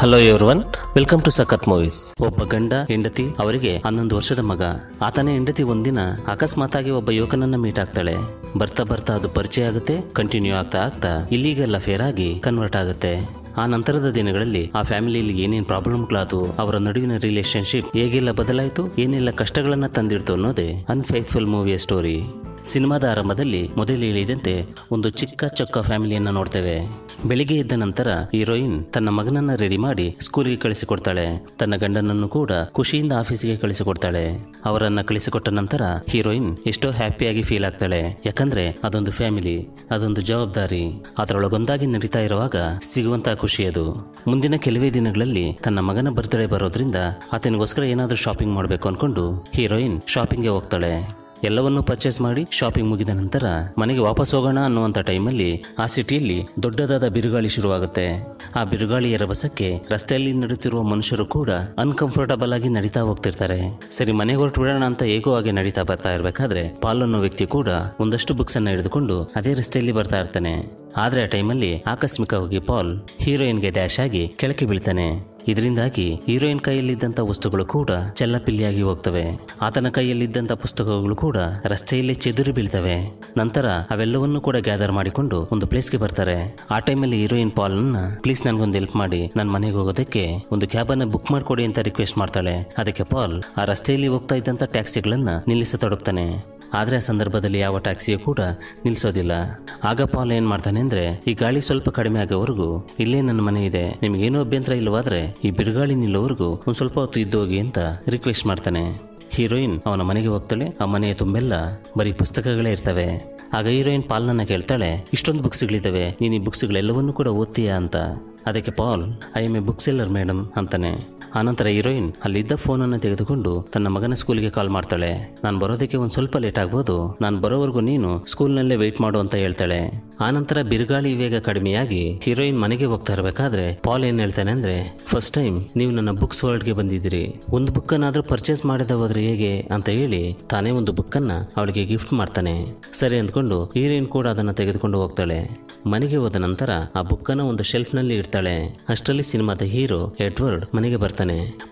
Hello everyone welcome to Sakath movies ಒಬ್ಬ ಗಂಡ, ಹೆಂಡತಿ, ಅವರಿಗೆ ಹನ್ನೊಂದು ವರ್ಷದ ಮಗ. ಆತನ ಹೆಂಡತಿ ಒಂದಿನ ಅಕಸ್ಮಾತಾಗಿ ಒಬ್ಬ ಯುವಕನನ್ನ ಮೀಟ್ ಆಗ್ತಾಳೆ. ಬರ್ತಾ ಬರ್ತಾ ಅದು ಪರಿಚಯ ಆಗುತ್ತೆ ಕಂಟಿನ್ಯೂ ಆಗ್ತಾ ಆಗ್ತಾ ಇಲ್ಲಿಗೆಲ್ಲ ಫೇರ್ ಆಗಿ ಕನ್ವರ್ಟ್ ಆಗುತ್ತೆ. ಆ ನಂತರದ ದಿನಗಳಲ್ಲಿ ಆ ಫ್ಯಾಮಿಲಿಯಲ್ಲಿ ಏನೇನು ಪ್ರಾಬ್ಲಮ್ಗಳಾದವು ಅವರ ನಡುವಿನ ರಿಲೇಶನ್ಶಿಪ್ ಹೇಗೆಲ್ಲ ಬದಲಾಯಿತು, ಏನೆಲ್ಲ ಕಷ್ಟಗಳನ್ನ ತಂದಿಡ್ತು ಅನ್ನೋದೇ ಅನ್ಫೇತ್ಫುಲ್ ಮೂವಿಯ ಸ್ಟೋರಿ ಸಿನಿಮಾದ ಆರಂಭದಲ್ಲಿ ಮೊದಲು ಹೇಳಿದಂತೆ ಒಂದು ಚಿಕ್ಕ ಚೊಕ್ಕ ಫ್ಯಾಮಿಲಿಯನ್ನ ನೋಡ್ತೇವೆ. ಬೆಳಿಗ್ಗೆ ಎದ್ದ ನಂತರ ಹೀರೋಯಿನ್ ತನ್ನ ಮಗನನ್ನ ರೆಡಿ ಮಾಡಿ ಸ್ಕೂಲಿಗೆ ಕಳಿಸಿಕೊಡ್ತಾಳೆ. ತನ್ನ ಗಂಡನನ್ನು ಕೂಡ ಖುಷಿಯಿಂದ ಆಫೀಸಿಗೆ ಕಳಿಸಿಕೊಡ್ತಾಳೆ. ಅವರನ್ನ ಕಳಿಸಿಕೊಟ್ಟ ನಂತರ ಹೀರೋಯಿನ್ ಎಷ್ಟೋ ಹ್ಯಾಪಿಯಾಗಿ ಫೀಲ್ ಆಗ್ತಾಳೆ. ಯಾಕಂದ್ರೆ ಅದೊಂದು ಫ್ಯಾಮಿಲಿ ಅದೊಂದು ಜವಾಬ್ದಾರಿ. ಅದರೊಳಗೊಂದಾಗಿ ನಡೀತಾ ಇರುವಾಗ ಸಿಗುವಂತಹ ಖುಷಿ ಅದು. ಮುಂದಿನ ಕೆಲವೇ ದಿನಗಳಲ್ಲಿ ತನ್ನ ಮಗನ ಬರ್ತ್ಡೇ ಬರೋದ್ರಿಂದ ಆತನಿಗೋಸ್ಕರ ಏನಾದರೂ ಶಾಪಿಂಗ್ ಮಾಡಬೇಕು ಅನ್ಕೊಂಡು ಹೀರೋಯಿನ್ ಶಾಪಿಂಗ್ಗೆ ಹೋಗ್ತಾಳೆ. ಎಲ್ಲವನ್ನೂ ಪರ್ಚೇಸ್ ಮಾಡಿ ಶಾಪಿಂಗ್ ಮುಗಿದ ನಂತರ ಮನೆಗೆ ವಾಪಸ್ ಹೋಗೋಣ ಅನ್ನುವಂಥ ಟೈಮಲ್ಲಿ ಆ ಸಿಟಿಯಲ್ಲಿ ದೊಡ್ಡದಾದ ಬಿರುಗಾಳಿ ಶುರುವಾಗುತ್ತೆ. ಆ ಬಿರುಗಾಳಿಯ ರಭಸಕ್ಕೆ ರಸ್ತೆಯಲ್ಲಿ ನಡೆಯುತ್ತಿರುವ ಮನುಷ್ಯರು ಕೂಡ ಅನ್ಕಂಫರ್ಟಬಲ್ ಆಗಿ ನಡೀತಾ ಹೋಗ್ತಿರ್ತಾರೆ. ಸರಿ, ಮನೆಗೆ ಹೊರಟು ಬಿಡೋಣ ಅಂತ ಹೇಗೋ ಹಾಗೆ ನಡೀತಾ ಬರ್ತಾ ಇರಬೇಕಾದ್ರೆ ಪಾಲ್ ಅನ್ನೋ ವ್ಯಕ್ತಿ ಕೂಡ ಒಂದಷ್ಟು ಬುಕ್ಸ್ ಅನ್ನ ಹಿಡಿದುಕೊಂಡು ಅದೇ ರಸ್ತೆಯಲ್ಲಿ ಬರ್ತಾ ಇರ್ತಾನೆ. ಆದರೆ ಆ ಟೈಮಲ್ಲಿ ಆಕಸ್ಮಿಕವಾಗಿ ಪಾಲ್ ಹೀರೋಯಿನ್ಗೆ ಡ್ಯಾಶ್ ಆಗಿ ಕೆಳಕ್ಕೆ ಬೀಳ್ತಾನೆ. ಇದರಿಂದಾಗಿ ಹೀರೋಯಿನ್ ಕೈಯಲ್ಲಿದ್ದಂಥ ವಸ್ತುಗಳು ಕೂಡ ಚೆಲ್ಲಪಿಲ್ಲಿಯಾಗಿ ಹೋಗ್ತವೆ. ಆತನ ಕೈಯಲ್ಲಿದ್ದಂಥ ಪುಸ್ತಕಗಳು ಕೂಡ ರಸ್ತೆಯಲ್ಲಿ ಚೆದುರಿ ಬೀಳ್ತವೆ. ನಂತರ ಅವೆಲ್ಲವನ್ನೂ ಕೂಡ ಗ್ಯಾದರ್ ಮಾಡಿಕೊಂಡು ಒಂದು ಪ್ಲೇಸ್ಗೆ ಬರ್ತಾರೆ. ಆ ಟೈಮಲ್ಲಿ ಹೀರೋಯಿನ್ ಪಾಲ್ ಪ್ಲೀಸ್ ನನಗೊಂದು ಹೆಲ್ಪ್ ಮಾಡಿ. ನನ್ನ ಮನೆಗೆ ಹೋಗೋದಕ್ಕೆ ಒಂದು ಕ್ಯಾಬ್ ಬುಕ್ ಮಾಡಿಕೊಡಿ ಅಂತ ರಿಕ್ವೆಸ್ಟ್ ಮಾಡ್ತಾಳೆ. ಅದಕ್ಕೆ ಪಾಲ್ ಆ ರಸ್ತೆಯಲ್ಲಿ ಹೋಗ್ತಾ ಇದ್ದಂಥ ಟ್ಯಾಕ್ಸಿಗಳನ್ನ ನಿಲ್ಲಿಸತೊಡಗ್ತಾನೆ. ಆದ್ರೆ ಆ ಸಂದರ್ಭದಲ್ಲಿ ಯಾವ ಟ್ಯಾಕ್ಸಿಯು ಕೂಡ ನಿಲ್ಲಿಸೋದಿಲ್ಲ ಆಗ ಪಾಲ್ ಏನು ಮಾಡ್ತಾನೆ ಅಂದರೆ, ಈ ಗಾಳಿ ಸ್ವಲ್ಪ ಕಡಿಮೆ ಆಗೋವರೆಗೂ ಇಲ್ಲೇ ನನ್ನ ಮನೆ ಇದೆ. ನಿಮಗೇನೂ ಅಭ್ಯಂತರ ಇಲ್ಲವಾದರೆ ಈ ಬಿರುಗಾಳಿ ನಿಲ್ಲೋವರೆಗೂ ಒಂದು ಸ್ವಲ್ಪ ಹೊತ್ತು ಇದ್ದೋಗಿ ಅಂತ ರಿಕ್ವೆಸ್ಟ್ ಮಾಡ್ತಾನೆ. ಹೀರೋಯಿನ್ ಅವನ ಮನೆಗೆ ಹೋಗ್ತಾಳೆ. ಆ ಮನೆಯ ತುಂಬೆಲ್ಲ ಬರೀ ಪುಸ್ತಕಗಳೇ ಇರ್ತವೆ. ಆಗ ಹೀರೋಯಿನ್ ಪಾಲ್ನನ್ನು ಕೇಳ್ತಾಳೆ, ಇಷ್ಟೊಂದು ಬುಕ್ಸ್ಗಳಿದ್ದಾವೆ ನೀನು ಈ ಬುಕ್ಸ್ಗಳೆಲ್ಲವನ್ನೂ ಕೂಡ ಓದ್ತೀಯಾ? ಅಂತ. ಅದಕ್ಕೆ Paul I am a book seller madam ಅಂತಾನೆ. ಆನಂತರ ಹೀರೋಯಿನ್ ಅಲ್ಲಿದ್ದ ಫೋನನ್ನು ತೆಗೆದುಕೊಂಡು ತನ್ನ ಮಗನ ಸ್ಕೂಲಿಗೆ ಕಾಲ್ ಮಾಡ್ತಾಳೆ. ನಾನು ಬರೋದಕ್ಕೆ ಒಂದು ಸ್ವಲ್ಪ ಲೇಟ್ ಆಗ್ಬೋದು. ನಾನು ಬರೋವರೆಗೂ ನೀನು ಸ್ಕೂಲ್ನಲ್ಲೇ ವೆಯ್ಟ್ ಮಾಡು ಅಂತ ಹೇಳ್ತಾಳೆ. ಆನಂತರ ಬಿರುಗಾಳಿ ವೇಗ ಕಡಿಮೆಯಾಗಿ ಹೀರೋಯಿನ್ ಮನೆಗೆ ಹೋಗ್ತಾ ಇರಬೇಕಾದ್ರೆ ಪಾಲ್ ಏನ್ ಹೇಳ್ತಾನೆ ಅಂದ್ರೆ ಫಸ್ಟ್ ಟೈಮ್ ನೀವು ನನ್ನ ಬುಕ್ಸ್ ವರ್ಲ್ಡ್ಗೆ ಬಂದಿದ್ದೀರಿ. ಒಂದು ಬುಕ್ಕನ್ನಾದ್ರೂ ಪರ್ಚೇಸ್ ಮಾಡದೆ ಹೋದ್ರೆ ಹೇಗೆ ಅಂತ ಹೇಳಿ ತಾನೇ ಒಂದು ಬುಕ್ಕನ್ನ ಅವಳಿಗೆ ಗಿಫ್ಟ್ ಮಾಡ್ತಾನೆ. ಸರಿ ಅಂದ್ಕೊಂಡು ಹೀರೋಯಿನ್ ಕೂಡ ಅದನ್ನ ತೆಗೆದುಕೊಂಡು ಹೋಗ್ತಾಳೆ. ಮನೆಗೆ ಹೋದ ನಂತರ ಆ ಬುಕ್ಕನ್ನ ಒಂದು ಶೆಲ್ಫ್ನಲ್ಲಿ ಇಡ್ತಾಳೆ. ಅಷ್ಟರಲ್ಲಿ ಸಿನಿಮಾದ ಹೀರೋ ಎಡ್ವರ್ಡ್ ಮನೆಗೆ ಬರ್ತಾನೆ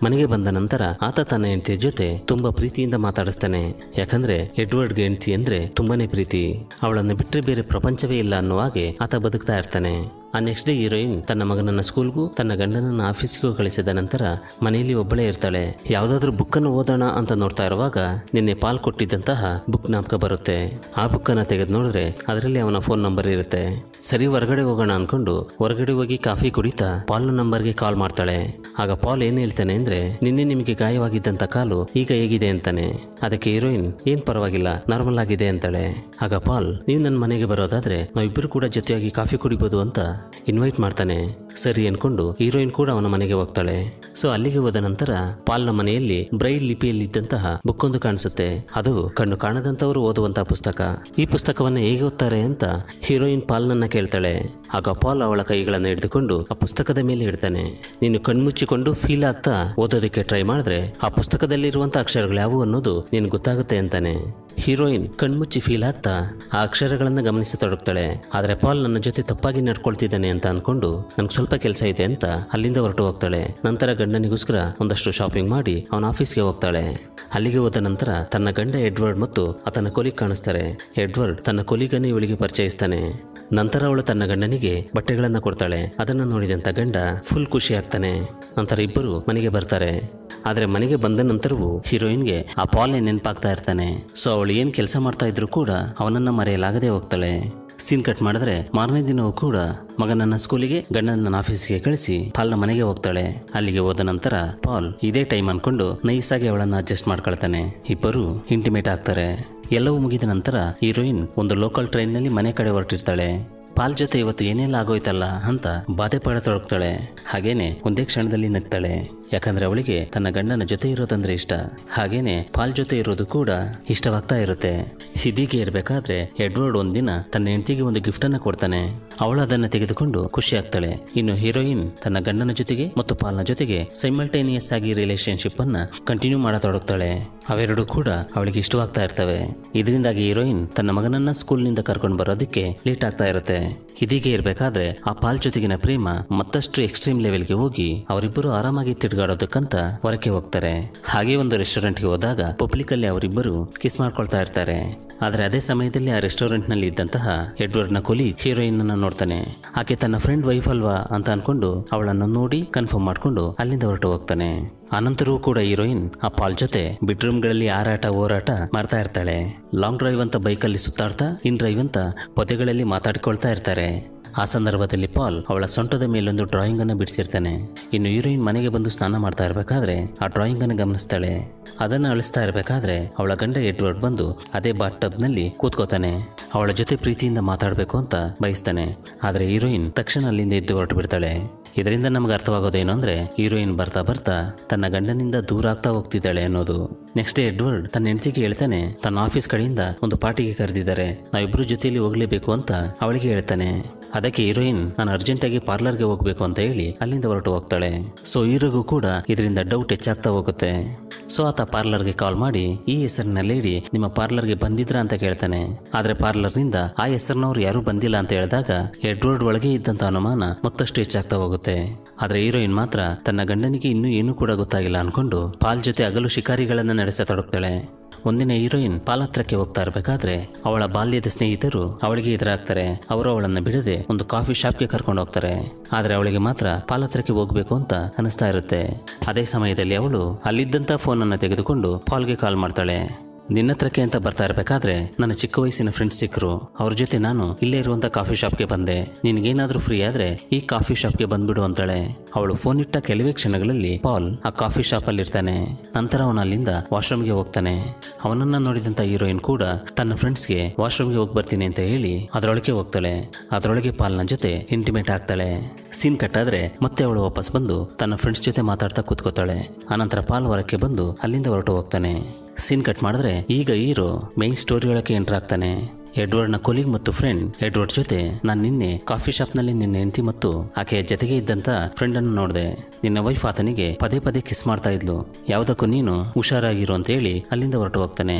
ಮನೆಗೆ ಬಂದ ನಂತರ ಆತ ತನ್ನ ಹೆಂಡತಿಯ ಜೊತೆ ತುಂಬಾ ಪ್ರೀತಿಯಿಂದ ಮಾತಾಡಿಸ್ತಾನೆ. ಯಾಕಂದ್ರೆ ಎಡ್ವರ್ಡ್ಗೆ ಹೆಂಡತಿ ಅಂದ್ರೆ ತುಂಬಾನೇ ಪ್ರೀತಿ. ಅವಳನ್ನು ಬಿಟ್ಟರೆ ಬೇರೆ ಪ್ರಪಂಚವೇ ಇಲ್ಲ ಅನ್ನೋ ಹಾಗೆ ಆತ ಬದುಕ್ತಾ ಇರ್ತಾನೆ. ಆ ನೆಕ್ಸ್ಟ್ ಡೇ ಹೀರೋಯಿನ್ ತನ್ನ ಮಗನನ್ನ ಸ್ಕೂಲ್ಗೂ ತನ್ನ ಗಂಡನನ್ನ ಆಫೀಸ್ಗೂ ಕಳಿಸಿದ ನಂತರ ಮನೆಯಲ್ಲಿ ಒಬ್ಬಳೇ ಇರ್ತಾಳೆ. ಯಾವ್ದಾದ್ರೂ ಬುಕ್ಕನ್ನು ಓದೋಣ ಅಂತ ನೋಡ್ತಾ ಇರುವಾಗ ನಿನ್ನೆ ಪಾಲ್ ಕೊಟ್ಟಿದ್ದಂತಹ ಬುಕ್ ಜ್ಞಾಪಕ ಬರುತ್ತೆ. ಆ ಬುಕ್ಕನ್ನ ತೆಗೆದು ನೋಡಿದ್ರೆ ಅದರಲ್ಲಿ ಅವನ ಫೋನ್ ನಂಬರ್ ಇರುತ್ತೆ. ಸರಿ, ಹೊರಗಡೆ ಹೋಗೋಣ ಅನ್ಕೊಂಡು ಹೊರಗಡೆ ಹೋಗಿ ಕಾಫಿ ಕುಡಿತಾ ಪಾಲ್ನ ನಂಬರ್ಗೆ ಕಾಲ್ ಮಾಡ್ತಾಳೆ. ಆಗ ಪಾಲ್ ಏನ್ ಹೇಳ್ತಾನೆ ಅಂದ್ರೆ, ನಿನ್ನೆ ನಿಮಗೆ ಗಾಯವಾಗಿದ್ದಂತ ಕಾಲು ಈಗ ಹೇಗಿದೆ ಅಂತಾನೆ. ಅದಕ್ಕೆ ಹೀರೋಯಿನ್, ಏನ್ ಪರವಾಗಿಲ್ಲ, ನಾರ್ಮಲ್ ಆಗಿದೆ ಅಂತಾಳೆ. ಆಗ ಪಾಲ್, ನೀವು ನನ್ನ ಮನೆಗೆ ಬರೋದಾದ್ರೆ ನಾವಿಬ್ಬರು ಕೂಡ ಜೊತೆಯಾಗಿ ಕಾಫಿ ಕುಡಿಬೋದು ಅಂತ ಇನ್ವೈಟ್ ಮಾಡ್ತಾನೆ. ಸರಿ ಅನ್ಕೊಂಡು ಹೀರೋಯಿನ್ ಕೂಡ ಅವನ ಮನೆಗೆ ಹೋಗ್ತಾಳೆ. ಸೊ ಅಲ್ಲಿಗೆ ಹೋದ ನಂತರ ಪಾಲ್ನ ಮನೆಯಲ್ಲಿ ಬ್ರೈಲ್ ಲಿಪಿಯಲ್ಲಿದ್ದಂತಹ ಬುಕ್ ಒಂದು ಕಾಣಿಸುತ್ತೆ. ಅದು ಕಣ್ಣು ಕಾಣದಂತವರು ಓದುವಂತಹ ಪುಸ್ತಕ. ಈ ಪುಸ್ತಕವನ್ನ ಹೇಗೆ ಓದ್ತಾರೆ ಅಂತ ಹೀರೋಯಿನ್ ಪಾಲ್ನನ್ನ ಕೇಳ್ತಾಳೆ. ಆಗ ಪಾಲ್ ಅವಳ ಕೈಗಳನ್ನ ಹಿಡಿದುಕೊಂಡು ಆ ಪುಸ್ತಕದ ಮೇಲೆ ಇಡ್ತಾನೆ. ನೀನು ಕಣ್ಮುಚ್ಚಿಕೊಂಡು ಫೀಲ್ ಆಗ್ತಾ ಓದೋದಕ್ಕೆ ಟ್ರೈ ಮಾಡಿದ್ರೆ ಆ ಪುಸ್ತಕದಲ್ಲಿರುವಂತಹ ಅಕ್ಷರಗಳು ಯಾವುವು ಅನ್ನೋದು ನೀನು ಗೊತ್ತಾಗುತ್ತೆ ಅಂತಾನೆ. ಹೀರೋಯಿನ್ ಕಣ್ಮುಚ್ಚಿ ಫೀಲ್ ಆಗ್ತಾ ಆ ಅಕ್ಷರಗಳನ್ನ ಗಮನಿಸತೊಡಗ್ತಾಳೆ ಆದ್ರೆ ಪಾಲ್ ನನ್ನ ಜೊತೆ ತಪ್ಪಾಗಿ ನಡ್ಕೊಳ್ತಿದ್ದಾನೆ ಅಂತ ಅನ್ಕೊಂಡು ನನ್ಗೆ ಸ್ವಲ್ಪ ಕೆಲಸ ಇದೆ ಅಂತ ಅಲ್ಲಿಂದ ಹೊರಟು ಹೋಗ್ತಾಳೆ. ನಂತರ ಗಂಡನಿಗೋಸ್ಕರ ಒಂದಷ್ಟು ಶಾಪಿಂಗ್ ಮಾಡಿ ಅವನ ಆಫೀಸ್ಗೆ ಹೋಗ್ತಾಳೆ. ಅಲ್ಲಿಗೆ ಹೋದ ನಂತರ ತನ್ನ ಗಂಡ ಎಡ್ವರ್ಡ್ ಮತ್ತು ಆತನ ಕೊಲಿಗ್ ಕಾಣಿಸ್ತಾರೆ. ಎಡ್ವರ್ಡ್ ತನ್ನ ಕೊಲಿಗನ್ನು ಇವಳಿಗೆ ಪರಿಚಯಿಸ್ತಾನೆ. ನಂತರ ಅವಳು ತನ್ನ ಗಂಡನಿಗೆ ಬಟ್ಟೆಗಳನ್ನು ಕೊಡ್ತಾಳೆ. ಅದನ್ನು ನೋಡಿದಂತ ಗಂಡ ಫುಲ್ ಖುಷಿ ಆಗ್ತಾನೆ. ನಂತರ ಇಬ್ಬರು ಮನೆಗೆ ಬರ್ತಾರೆ. ಆದರೆ ಮನೆಗೆ ಬಂದ ನಂತರವೂ ಹೀರೋಯಿನ್ಗೆ ಆ ಪಾಲ್ನೇ ನೆನಪಾಗ್ತಾ ಇರ್ತಾನೆ. ಸೊ ಅವಳು ಏನು ಕೆಲಸ ಮಾಡ್ತಾ ಇದ್ರು ಕೂಡ ಅವನನ್ನ ಮರೆಯಲಾಗದೆ ಹೋಗ್ತಾಳೆ. ಸೀನ್ ಕಟ್ ಮಾಡಿದ್ರೆ ಮಾರನೇ ದಿನವೂ ಕೂಡ ಮಗನನ್ನ ಸ್ಕೂಲಿಗೆ, ಗಂಡನನ್ನ ಆಫೀಸಿಗೆ ಕಳಿಸಿ ಪಾಲ್ನ ಮನೆಗೆ ಹೋಗ್ತಾಳೆ. ಅಲ್ಲಿಗೆ ಹೋದ ನಂತರ ಪಾಲ್ ಇದೇ ಟೈಮ್ ಅನ್ಕೊಂಡು ನೈಸಾಗಿ ಅವಳನ್ನ ಅಡ್ಜಸ್ಟ್ ಮಾಡ್ಕೊಳ್ತಾನೆ. ಇಬ್ಬರು ಇಂಟಿಮೇಟ್ ಆಗ್ತಾರೆ. ಎಲ್ಲವೂ ಮುಗಿದ ನಂತರ ಹೀರೋಯಿನ್ ಒಂದು ಲೋಕಲ್ ಟ್ರೈನ್ನಲ್ಲಿ ಮನೆ ಕಡೆ ಹೊರಟಿರ್ತಾಳೆ. ಪಾಲ್ ಜೊತೆ ಇವತ್ತು ಏನೆಲ್ಲ ಆಗೋಯ್ತಲ್ಲ ಅಂತ ಬಾಧೆ ಪಡತೊಡಗ್ತಾಳೆ. ಹಾಗೇನೆ ಒಂದೇ ಕ್ಷಣದಲ್ಲಿ ನಗ್ತಾಳೆ. ಯಾಕಂದ್ರೆ ಅವಳಿಗೆ ತನ್ನ ಗಂಡನ ಜೊತೆ ಇರೋದಂದ್ರೆ ಇಷ್ಟ. ಹಾಗೇನೆ ಪಾಲ್ ಜೊತೆ ಇರೋದು ಕೂಡ ಇಷ್ಟವಾಗ್ತಾ ಇರುತ್ತೆ. ಇದಿಗೆ ಇರಬೇಕಾದ್ರೆ ಎಡ್ವರ್ಡ್ ಒಂದಿನ ತನ್ನ ಹೆಂಡತಿಗೆ ಒಂದು ಗಿಫ್ಟ್ ಅನ್ನ ಕೊಡ್ತಾನೆ. ಅವಳು ಅದನ್ನ ತೆಗೆದುಕೊಂಡು ಖುಷಿ ಆಗ್ತಾಳೆ ಇನ್ನು ಹೀರೋಯಿನ್ ತನ್ನ ಗಂಡನ ಜೊತೆಗೆ ಮತ್ತು ಪಾಲ್ನ ಜೊತೆಗೆ ಸೈಮಲ್ಟೇನಿಯಸ್ ಆಗಿ ರಿಲೇಶನ್ಶಿಪ್ ಅನ್ನ ಕಂಟಿನ್ಯೂ ಮಾಡತೊಡಗ್ತಾಳೆ. ಅವೆರಡು ಕೂಡ ಅವಳಿಗೆ ಇಷ್ಟವಾಗ್ತಾ ಇರ್ತವೆ. ಇದರಿಂದಾಗಿ ಹೀರೋಯಿನ್ ತನ್ನ ಮಗನನ್ನ ಸ್ಕೂಲ್ನಿಂದ ಕರ್ಕೊಂಡು ಬರೋದಕ್ಕೆ ಲೇಟ್ ಆಗ್ತಾ ಇರುತ್ತೆ. ಇದೀಗೆ ಇರಬೇಕಾದ್ರೆ ಆ ಪಾಲ್ ಜೊತೆಗಿನ ಪ್ರೇಮ ಮತ್ತಷ್ಟು ಎಕ್ಸ್ಟ್ರೀಮ್ ಲೆವೆಲ್ಗೆ ಹೋಗಿ ಅವರಿಬ್ಬರು ಆರಾಮಾಗಿ ತಿರುಗಾಡೋದಕ್ಕಂತ ಹೊರಕೆ ಹೋಗ್ತಾರೆ. ಹಾಗೆ ಒಂದು ರೆಸ್ಟೋರೆಂಟ್ಗೆ ಹೋದಾಗ ಪಬ್ಲಿಕ್ ಅಲ್ಲಿ ಅವರಿಬ್ಬರು ಕಿಸ್ ಮಾಡ್ಕೊಳ್ತಾ ಇರ್ತಾರೆ. ಆದ್ರೆ ಅದೇ ಸಮಯದಲ್ಲಿ ಆ ರೆಸ್ಟೋರೆಂಟ್ನಲ್ಲಿ ಇದ್ದಂತಹ ಎಡ್ವರ್ಡ್ನ ಕೊಲಿ ಹೀರೋಯಿನ್ ಅನ್ನ ನೋಡ್ತಾನೆ. ಆಕೆ ತನ್ನ ಫ್ರೆಂಡ್ ವೈಫ್ ಅಲ್ವಾ ಅಂತ ಅನ್ಕೊಂಡು ಅವಳನ್ನು ನೋಡಿ ಕನ್ಫರ್ಮ್ ಮಾಡ್ಕೊಂಡು ಅಲ್ಲಿಂದ ಹೊರಟು ಹೋಗ್ತಾನೆ. ಅನಂತರವೂ ಕೂಡ ಹೀರೋಯಿನ್ ಆ ಪಾಲ್ ಜೊತೆ ಬೆಡ್ರೂಮ್ಗಳಲ್ಲಿ ಆರಾಟ ಹೋರಾಟ ಮಾಡ್ತಾ ಇರ್ತಾಳೆ. ಲಾಂಗ್ ಡ್ರೈವ್ ಅಂತ ಬೈಕಲ್ಲಿ ಸುತ್ತಾಡ್ತಾ ಇನ್ ಡ್ರೈವ್ ಅಂತ ಪೊದೆಗಳಲ್ಲಿ ಮಾತಾಡ್ಕೊಳ್ತಾ ಇರ್ತಾರೆ. ಆ ಸಂದರ್ಭದಲ್ಲಿ ಪಾಲ್ ಅವಳ ಸೊಂಟದ ಮೇಲೊಂದು ಡ್ರಾಯಿಂಗ್ ಅನ್ನು ಬಿಡಿಸಿರ್ತಾನೆ. ಇನ್ನು ಹೀರೋಯಿನ್ ಮನೆಗೆ ಬಂದು ಸ್ನಾನ ಮಾಡ್ತಾ ಇರಬೇಕಾದ್ರೆ ಆ ಡ್ರಾಯಿಂಗ್ ಅನ್ನು ಗಮನಿಸ್ತಾಳೆ. ಅದನ್ನು ಅಳಿಸ್ತಾ ಇರಬೇಕಾದ್ರೆ ಅವಳ ಗಂಡ ಎಡ್ವರ್ಡ್ ಬಂದು ಅದೇ ಬಾತ್ ಟಬ್ನಲ್ಲಿ ಕೂತ್ಕೋತಾನೆ. ಅವಳ ಜೊತೆ ಪ್ರೀತಿಯಿಂದ ಮಾತಾಡಬೇಕು ಅಂತ ಬಯಸ್ತಾನೆ. ಆದರೆ ಹೀರೋಯಿನ್ ತಕ್ಷಣ ಅಲ್ಲಿಂದ ಎದ್ದು ಹೊರಟು ಬಿಡ್ತಾಳೆ ಇದರಿಂದ ನಮ್ಗೆ ಅರ್ಥವಾಗೋದೇನು ಅಂದ್ರೆ ಹೀರೋಯಿನ್ ಬರ್ತಾ ಬರ್ತಾ ತನ್ನ ಗಂಡನಿಂದ ದೂರ ಆಗ್ತಾ ಹೋಗ್ತಿದ್ದಾಳೆ ಅನ್ನೋದು. ನೆಕ್ಸ್ಟ್ ಎಡ್ವರ್ಡ್ ತನ್ನ ಹೆಂಡತಿಗೆ ಹೇಳ್ತಾನೆ, ತನ್ನ ಆಫೀಸ್ ಕಡೆಯಿಂದ ಒಂದು ಪಾರ್ಟಿಗೆ ಕರೆದಿದ್ದಾರೆ. ನಾವಿಬ್ರು ಜೊತೆಯಲ್ಲಿ ಹೋಗ್ಲೇಬೇಕು ಅಂತ ಅವಳಿಗೆ ಹೇಳ್ತಾನೆ. ಅದಕ್ಕೆ ಹೀರೋಯಿನ್ ನಾನು ಅರ್ಜೆಂಟಾಗಿ ಪಾರ್ಲರ್ಗೆ ಹೋಗ್ಬೇಕು ಅಂತ ಹೇಳಿ ಅಲ್ಲಿಂದ ಹೊರಟು ಹೋಗ್ತಾಳೆ. ಸೊ ಹೀರೋಗೂ ಕೂಡ ಇದರಿಂದ ಡೌಟ್ ಹೆಚ್ಚಾಗ್ತಾ ಹೋಗುತ್ತೆ. ಸೊ ಆತ ಪಾರ್ಲರ್ಗೆ ಕಾಲ್ ಮಾಡಿ, ಈ ಹೆಸರಿನ ಲೇಡಿ ನಿಮ್ಮ ಪಾರ್ಲರ್ಗೆ ಬಂದಿದ್ರ ಅಂತ ಕೇಳ್ತಾನೆ. ಆದ್ರೆ ಪಾರ್ಲರ್ನಿಂದ ಆ ಹೆಸರಿನವ್ರು ಯಾರೂ ಬಂದಿಲ್ಲ ಅಂತ ಹೇಳಿದಾಗ ಎಡ್ವರ್ಡ್ ಒಳಗೆ ಇದ್ದಂತ ಅನುಮಾನ ಮತ್ತಷ್ಟು ಹೆಚ್ಚಾಗ್ತಾ ಹೋಗುತ್ತೆ. ಆದ್ರೆ ಹೀರೋಯಿನ್ ಮಾತ್ರ ತನ್ನ ಗಂಡನಿಗೆ ಇನ್ನೂ ಏನೂ ಕೂಡ ಗೊತ್ತಾಗಿಲ್ಲ ಅನ್ಕೊಂಡು ಪಾಲ್ ಜೊತೆ ಹಗಲು ಶಿಕಾರಿಗಳನ್ನ ನಡೆಸತೊಡಗ್ತಾಳೆ ಒಂದಿನ ಹೀರೋಯಿನ್ ಪಾಲಾತ್ರಕ್ಕೆ ಹೋಗ್ತಾ ಇರಬೇಕಾದ್ರೆ ಅವಳ ಬಾಲ್ಯದ ಸ್ನೇಹಿತರು ಅವಳಿಗೆ ಎದುರಾಗ್ತಾರೆ. ಅವರು ಅವಳನ್ನು ಬಿಡದೆ ಒಂದು ಕಾಫಿ ಶಾಪ್ಗೆ ಕರ್ಕೊಂಡು ಹೋಗ್ತಾರೆ. ಆದ್ರೆ ಅವಳಿಗೆ ಮಾತ್ರ ಪಾಲಾತ್ರಕ್ಕೆ ಹೋಗಬೇಕು ಅಂತ ಅನಿಸ್ತಾ ಇರುತ್ತೆ. ಅದೇ ಸಮಯದಲ್ಲಿ ಅವಳು ಅಲ್ಲಿದ್ದಂತ ಫೋನ್ ಅನ್ನ ತೆಗೆದುಕೊಂಡು ಪಾಲ್ಗೆ ಕಾಲ್ ಮಾಡ್ತಾಳೆ. ನಿನ್ನ ಹತ್ರಕ್ಕೆ ಅಂತ ಬರ್ತಾ ಇರಬೇಕಾದ್ರೆ ನನ್ನ ಚಿಕ್ಕ ವಯಸ್ಸಿನ ಫ್ರೆಂಡ್ಸ್ ಸಿಕ್ಕರು ಅವ್ರ ಜೊತೆ ನಾನು ಇಲ್ಲೇ ಇರುವಂತ ಕಾಫಿ ಶಾಪ್ಗೆ ಬಂದೆ. ನಿನ್ಗೇನಾದ್ರೂ ಫ್ರೀ ಆದ್ರೆ ಈ ಕಾಫಿ ಶಾಪ್ಗೆ ಬಂದ್ಬಿಡು ಅಂತಾಳೆ. ಅವಳು ಫೋನ್ ಇಟ್ಟ ಕೆಲವೇ ಕ್ಷಣಗಳಲ್ಲಿ ಪಾಲ್ ಆ ಕಾಫಿ ಶಾಪ್ ಅಲ್ಲಿ ಇರ್ತಾನೆ ನಂತರ ಅವನು ಅಲ್ಲಿಂದ ವಾಶ್ರೂಮ್ಗೆ ಹೋಗ್ತಾನೆ. ಅವನನ್ನ ನೋಡಿದಂತ ಹೀರೋಯಿನ್ ಕೂಡ ತನ್ನ ಫ್ರೆಂಡ್ಸ್ಗೆ ವಾಶ್ರೂಮ್ಗೆ ಹೋಗಿ ಬರ್ತೀನಿ ಅಂತ ಹೇಳಿ ಅದರೊಳಗೆ ಹೋಗ್ತಾಳೆ. ಅದರೊಳಗೆ ಪಾಲ್ನ ಜೊತೆ ಇಂಟಿಮೇಟ್ ಆಗ್ತಾಳೆ. ಸೀನ್ ಕಟ್ಟಾದ್ರೆ ಮತ್ತೆ ಅವಳು ವಾಪಸ್ ಬಂದು ತನ್ನ ಫ್ರೆಂಡ್ಸ್ ಜೊತೆ ಮಾತಾಡ್ತಾ ಕೂತ್ಕೋತಾಳೆ. ಆನಂತರ ಪಾಲ್ ಹೊರಕ್ಕೆ ಬಂದು ಅಲ್ಲಿಂದ ಹೊರಟು ಹೋಗ್ತಾನೆ. ಸೀನ್ ಕಟ್ ಮಾಡಿದ್ರೆ ಈಗ ಹೀರೋ ಮೈನ್ ಸ್ಟೋರಿ ಒಳಗೆ ಎಂಟರ್ ಆಗ್ತಾನೆ. ಎಡ್ವರ್ಡ್ನ ಕೊಲೀಗ್ ಮತ್ತು ಫ್ರೆಂಡ್ ಎಡ್ವರ್ಡ್ ಜೊತೆ ನಾನು ನಿನ್ನೆ ಕಾಫಿ ಶಾಪ್ನಲ್ಲಿ ನಿನ್ನ ಹೆಂಡತಿ ಮತ್ತು ಆಕೆಯ ಜೊತೆಗೆ ಇದ್ದಂತ ಫ್ರೆಂಡ್ ಅನ್ನು ನೋಡಿದೆ. ನಿನ್ನ ವೈಫ್ ಆತನಿಗೆ ಪದೇ ಪದೇ ಕಿಸ್ ಮಾಡ್ತಾ ಇದ್ಲು. ಯಾವುದಕ್ಕೂ ನೀನು ಹುಷಾರಾಗಿರು ಅಂತ ಹೇಳಿ ಅಲ್ಲಿಂದ ಹೊರಟು ಹೋಗ್ತಾನೆ.